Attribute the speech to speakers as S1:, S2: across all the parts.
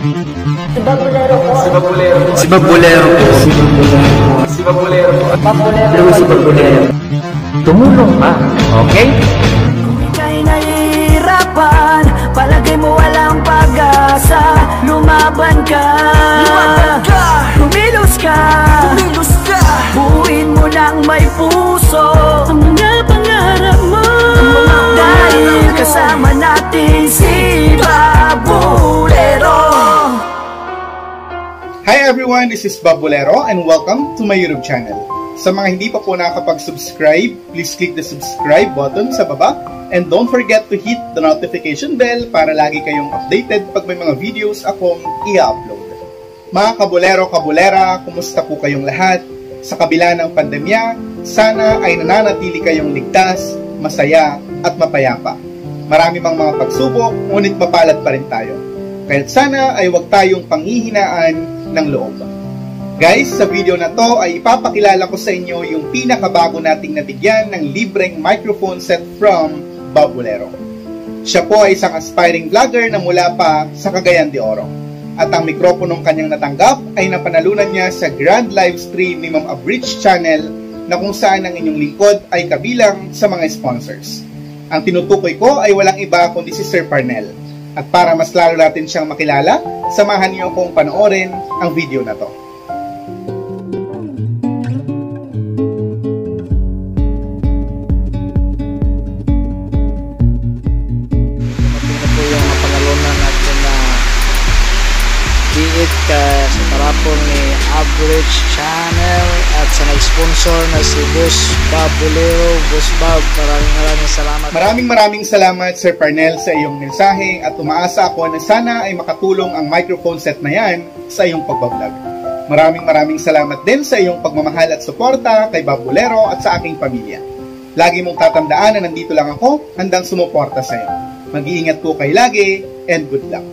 S1: Si Babulero po.
S2: Si Babulero po.
S3: Si Babulero po.
S2: Si Babulero po.
S1: Babulero
S3: si Babulero. Tumulong ka, okay?
S1: Ika'y nahihirapan Palagay mo walang pag-asa Lumaban ka Lumaban ka Kumilos ka Kumilos ka Buuin mo ng may puso Ang mga pangarap mo Dahil kasama natin si
S4: everyone, this is Babulero and welcome to my YouTube channel. Sa mga hindi pa po nakakapag-subscribe, please click the subscribe button sa baba and don't forget to hit the notification bell para lagi kayong updated pag may mga videos akong i-upload. Mga kabulero, kabulera, kumusta po kayong lahat? Sa kabila ng pandemya, sana ay nananatili kayong ligtas, masaya at mapayapa. Marami mang mga pagsubok, ngunit mapalad pa rin tayo. Kaya't sana ay huwag tayong panghihinaan ng loob. Guys, sa video na to ay ipapakilala ko sa inyo yung pinakabago nating nabigyan ng libreng microphone set from Babulero. Siya po ay isang aspiring vlogger na mula pa sa Cagayan de Oro. At ang mikroponong kanyang natanggap ay napanalunan niya sa grand live stream ni Ma'am Abridge Channel na kung saan ang inyong lingkod ay kabilang sa mga sponsors. Ang tinutukoy ko ay walang iba kundi si Sir Parnell. At para mas lalo natin siyang makilala, samahan niyo akong panoorin ang video na to.
S5: Diit ka sa tarapon ni Average Channel at sa nag-sponsor na si Boss Bob Bolero. Boss Bob, maraming maraming salamat.
S4: Maraming maraming salamat Sir Parnell sa iyong mensahe at umaasa ako na sana ay makatulong ang microphone set na yan sa iyong pagbablog. Maraming maraming salamat din sa iyong pagmamahal at suporta kay Bob Bolero at sa aking pamilya. Lagi mong tatandaan na nandito lang ako handang sumuporta sa iyo. Mag-iingat po kayo lagi and good luck.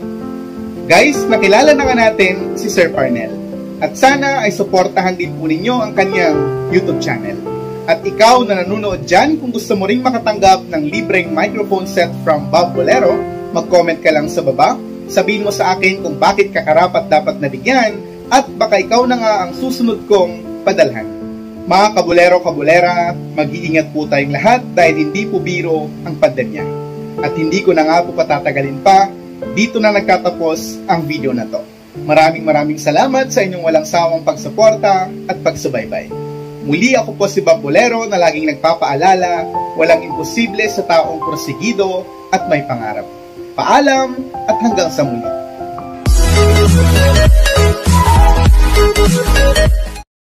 S4: Guys, nakilala na nga natin si Sir Parnell. At sana ay suportahan din po ninyo ang kanyang YouTube channel. At ikaw na nanonood dyan, kung gusto mo ring makatanggap ng libreng microphone set from Bob Bolero, mag-comment ka lang sa baba. Sabihin mo sa akin kung bakit kakarapat dapat nabigyan at baka ikaw na nga ang susunod kong padalhan. Mga kabulero-kabulera, mag-iingat po tayong lahat dahil hindi po biro ang pandemya. At hindi ko na nga po patatagalin pa, dito na nagtatapos ang video na to. Maraming maraming salamat sa inyong walang sawang pagsuporta at pagsubaybay. Muli ako po si Bapolero na laging nagpapaalala, walang imposible sa taong prosigido at may pangarap. Paalam at hanggang sa muli.